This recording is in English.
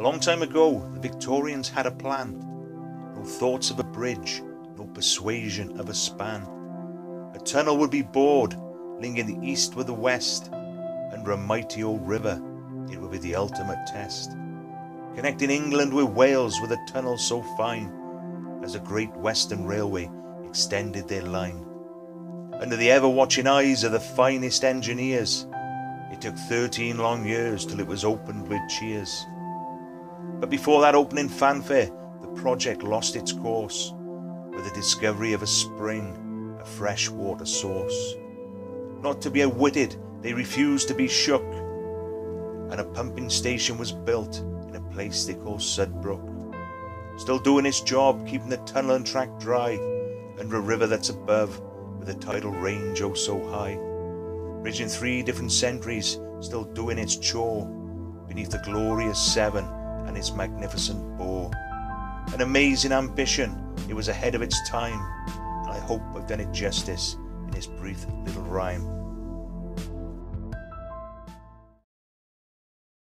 A long time ago, the Victorians had a plan. No thoughts of a bridge, no persuasion of a span. A tunnel would be bored, linking the east with the west. Under a mighty old river, it would be the ultimate test. Connecting England with Wales with a tunnel so fine as a great western railway extended their line. Under the ever watching eyes of the finest engineers, it took 13 long years till it was opened with cheers. But before that opening fanfare, the project lost its course with the discovery of a spring, a fresh water source. Not to be outwitted, they refused to be shook, and a pumping station was built in a place they call Sudbrook. Still doing its job, keeping the tunnel and track dry under a river that's above with a tidal range oh so high. Bridging three different centuries, still doing its chore beneath the glorious Severn and its magnificent bore. An amazing ambition, it was ahead of its time, and I hope I've done it justice in this brief little rhyme.